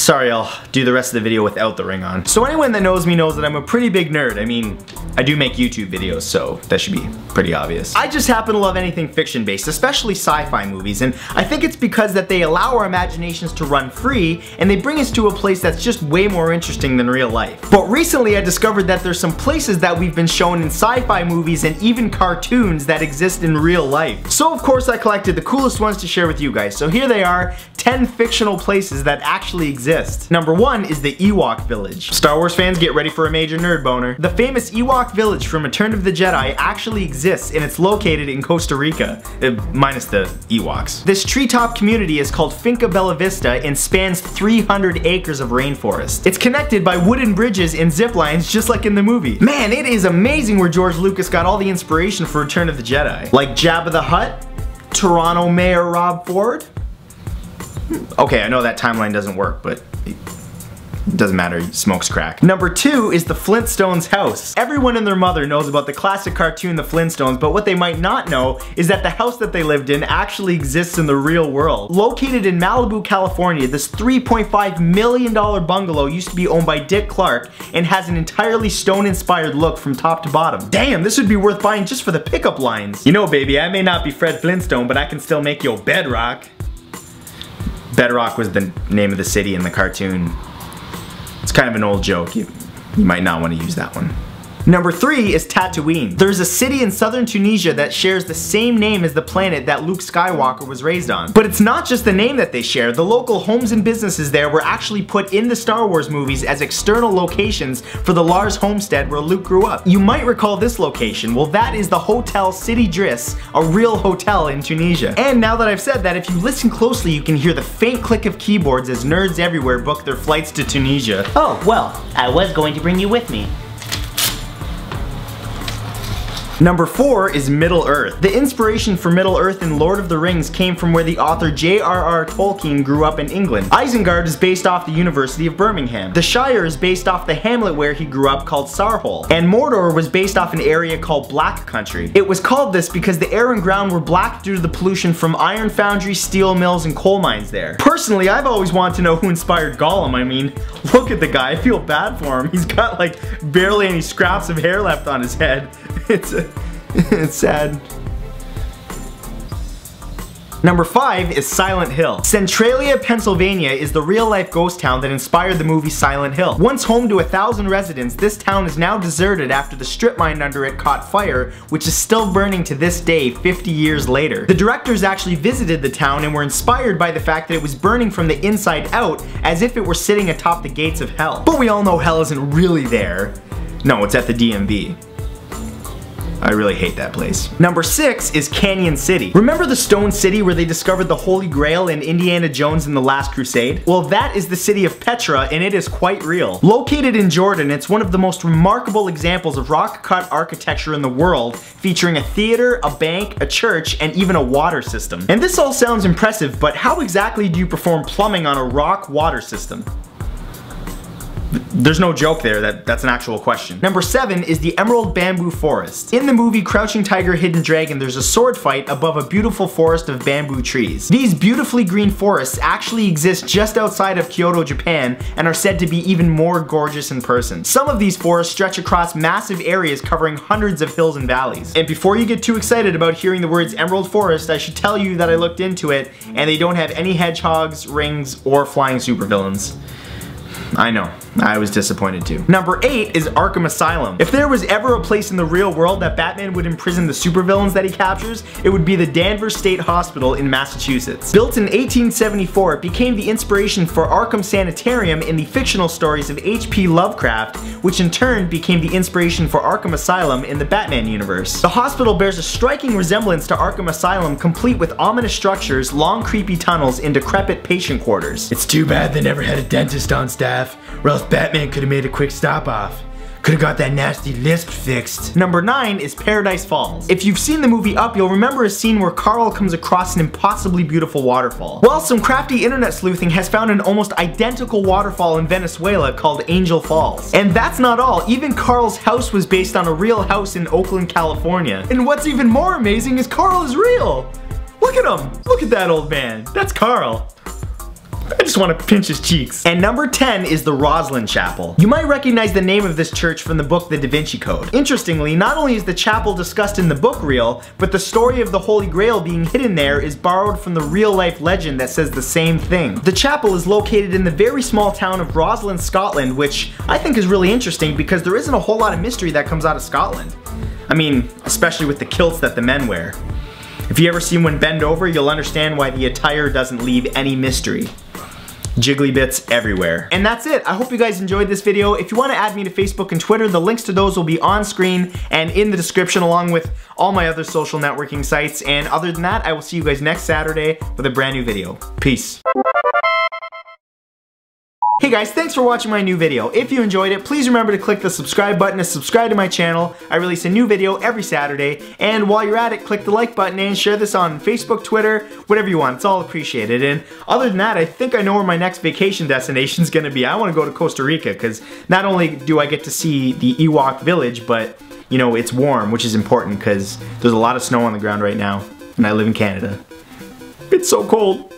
Sorry, I'll do the rest of the video without the ring on. So anyone that knows me knows that I'm a pretty big nerd. I mean, I do make YouTube videos, so that should be pretty obvious. I just happen to love anything fiction based, especially sci-fi movies, and I think it's because that they allow our imaginations to run free, and they bring us to a place that's just way more interesting than real life. But recently I discovered that there's some places that we've been shown in sci-fi movies and even cartoons that exist in real life. So of course I collected the coolest ones to share with you guys. So here they are, 10 fictional places that actually exist. Number one is the Ewok Village. Star Wars fans get ready for a major nerd boner. The famous Ewok Village from Return of the Jedi actually exists and it's located in Costa Rica, uh, minus the Ewoks. This treetop community is called Finca Bella Vista and spans 300 acres of rainforest. It's connected by wooden bridges and zip lines just like in the movie. Man, it is amazing where George Lucas got all the inspiration for Return of the Jedi. Like Jabba the Hutt, Toronto Mayor Rob Ford, Okay, I know that timeline doesn't work, but it doesn't matter, smokes crack. Number two is the Flintstones house. Everyone and their mother knows about the classic cartoon The Flintstones, but what they might not know is that the house that they lived in actually exists in the real world. Located in Malibu, California, this $3.5 million bungalow used to be owned by Dick Clark and has an entirely stone-inspired look from top to bottom. Damn, this would be worth buying just for the pickup lines. You know, baby, I may not be Fred Flintstone, but I can still make your bedrock. Bedrock was the name of the city in the cartoon. It's kind of an old joke. You, you might not want to use that one. Number three is Tatooine. There's a city in southern Tunisia that shares the same name as the planet that Luke Skywalker was raised on. But it's not just the name that they share, the local homes and businesses there were actually put in the Star Wars movies as external locations for the Lars homestead where Luke grew up. You might recall this location, well that is the Hotel Sidi Driss, a real hotel in Tunisia. And now that I've said that, if you listen closely you can hear the faint click of keyboards as nerds everywhere book their flights to Tunisia. Oh, well, I was going to bring you with me. Number 4 is Middle Earth. The inspiration for Middle Earth in Lord of the Rings came from where the author J.R.R. Tolkien grew up in England. Isengard is based off the University of Birmingham. The Shire is based off the hamlet where he grew up called Sarehole. And Mordor was based off an area called Black Country. It was called this because the air and ground were black due to the pollution from iron foundries, steel mills, and coal mines there. Personally, I've always wanted to know who inspired Gollum. I mean, look at the guy, I feel bad for him. He's got like barely any scraps of hair left on his head. It's a it's sad. Number 5 is Silent Hill. Centralia, Pennsylvania is the real-life ghost town that inspired the movie Silent Hill. Once home to a thousand residents, this town is now deserted after the strip mine under it caught fire, which is still burning to this day 50 years later. The directors actually visited the town and were inspired by the fact that it was burning from the inside out as if it were sitting atop the gates of hell. But we all know hell isn't really there. No, it's at the DMV. I really hate that place. Number six is Canyon City. Remember the Stone City where they discovered the Holy Grail in Indiana Jones and the Last Crusade? Well, that is the city of Petra and it is quite real. Located in Jordan, it's one of the most remarkable examples of rock-cut architecture in the world, featuring a theater, a bank, a church, and even a water system. And this all sounds impressive, but how exactly do you perform plumbing on a rock water system? There's no joke there, that, that's an actual question. Number 7 is the Emerald Bamboo Forest. In the movie Crouching Tiger, Hidden Dragon, there's a sword fight above a beautiful forest of bamboo trees. These beautifully green forests actually exist just outside of Kyoto, Japan, and are said to be even more gorgeous in person. Some of these forests stretch across massive areas covering hundreds of hills and valleys. And before you get too excited about hearing the words Emerald Forest, I should tell you that I looked into it, and they don't have any hedgehogs, rings, or flying supervillains. I know, I was disappointed too. Number 8 is Arkham Asylum. If there was ever a place in the real world that Batman would imprison the supervillains that he captures, it would be the Danvers State Hospital in Massachusetts. Built in 1874, it became the inspiration for Arkham Sanitarium in the fictional stories of H.P. Lovecraft, which in turn became the inspiration for Arkham Asylum in the Batman universe. The hospital bears a striking resemblance to Arkham Asylum, complete with ominous structures, long creepy tunnels, and decrepit patient quarters. It's too bad they never had a dentist on staff, or Batman could have made a quick stop off. Could have got that nasty lisp fixed. Number 9 is Paradise Falls. If you've seen the movie Up, you'll remember a scene where Carl comes across an impossibly beautiful waterfall. Well, some crafty internet sleuthing has found an almost identical waterfall in Venezuela called Angel Falls. And that's not all, even Carl's house was based on a real house in Oakland, California. And what's even more amazing is Carl is real! Look at him! Look at that old man! That's Carl! I just want to pinch his cheeks. And number 10 is the Rosslyn Chapel. You might recognize the name of this church from the book The Da Vinci Code. Interestingly, not only is the chapel discussed in the book real, but the story of the Holy Grail being hidden there is borrowed from the real life legend that says the same thing. The chapel is located in the very small town of Roslin, Scotland, which I think is really interesting because there isn't a whole lot of mystery that comes out of Scotland. I mean, especially with the kilts that the men wear. If you ever see one bend over, you'll understand why the attire doesn't leave any mystery jiggly bits everywhere. And that's it. I hope you guys enjoyed this video. If you want to add me to Facebook and Twitter, the links to those will be on screen and in the description along with all my other social networking sites. And other than that, I will see you guys next Saturday with a brand new video. Peace. Hey guys, thanks for watching my new video. If you enjoyed it, please remember to click the subscribe button to subscribe to my channel. I release a new video every Saturday. And while you're at it, click the like button and share this on Facebook, Twitter, whatever you want. It's all appreciated. And other than that, I think I know where my next vacation destination is going to be. I want to go to Costa Rica because not only do I get to see the Ewok village, but you know, it's warm, which is important because there's a lot of snow on the ground right now. And I live in Canada. It's so cold.